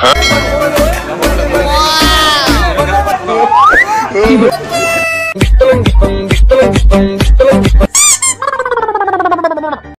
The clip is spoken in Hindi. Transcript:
Wow.